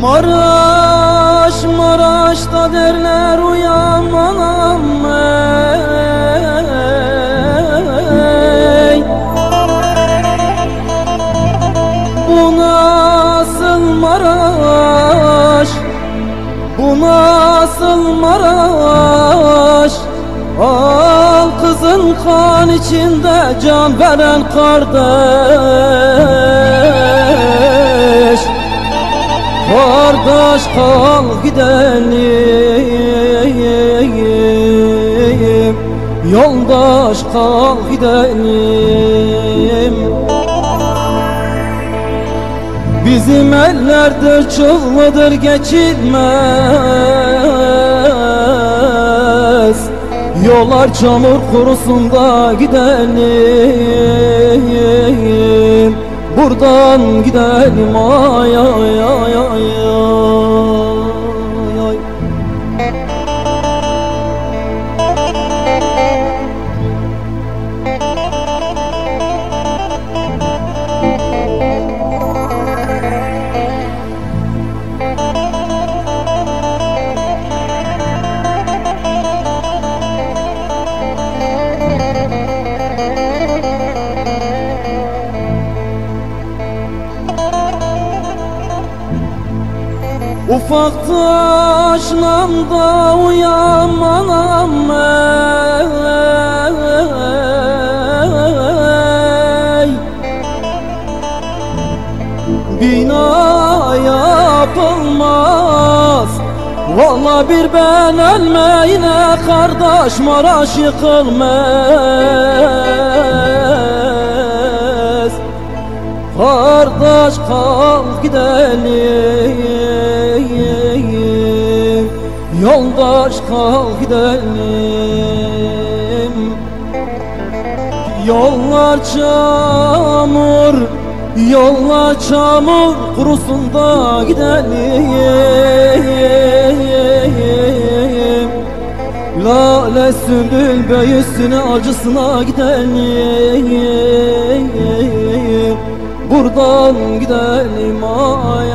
Maraş, Maraş'ta derler uyan anam ey. Bu nasıl Maraş? Bu nasıl Maraş? Al kızın kan içinde can veren kardeş Kardeş kal gidelim. Yoldaş kal gidelim. Bizim ellerde çığlıdır geçilmez. Yollar çamur kurusunda gidelim Buradan gidelim ay ay ay ay ay Ufak taşlamda uyanmanam ey. Bina yapılmaz. Valla bir ben ölmeyine kardeş Maraş yıkılmaz. Kardeş kalk gidelim Yoldaş kalk gidelim. Yollar çamur Yollar çamur kurusunda gidelim. Lale sümbül beyüsüne acısına gidelim. Buradan gidelim ay